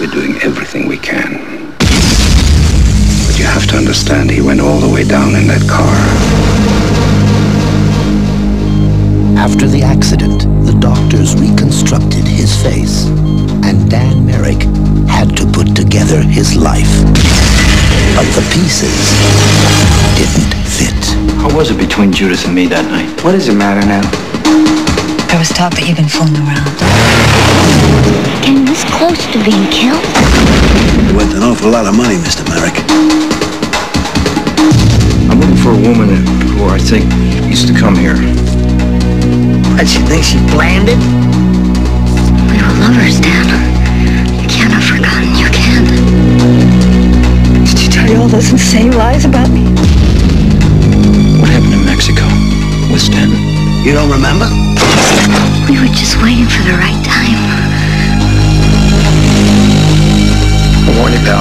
We're doing everything we can. But you have to understand, he went all the way down in that car. After the accident, the doctors reconstructed his face, and Dan Merrick had to put together his life. But the pieces didn't fit. How was it between Judith and me that night? What does it matter now? I was taught that you've been fooling around. Getting this close to being killed? Worth an awful lot of money, Mr. Merrick. I'm looking for a woman who I think used to come here. And she thinks she planned it? We were lovers, Dan. You can't have forgotten. You can't. Did she tell you all those insane lies about me? What happened in Mexico with Stanton? You don't remember? We were just waiting for the right time. I warn you, pal.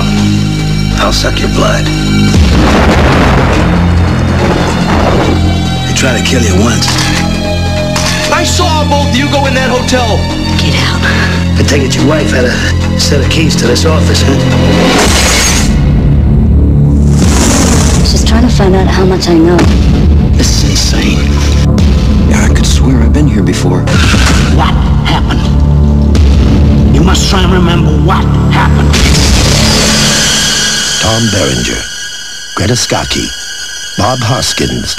I'll suck your blood. They tried to kill you once. I saw both of you go in that hotel. Get out. I take it your wife had a set of keys to this office, huh? Just trying to find out how much I know. This is insane. Yeah, I could swear I've been here before. What happened? You must try and remember what happened. Tom Berenger, Greta Scacchi, Bob Hoskins,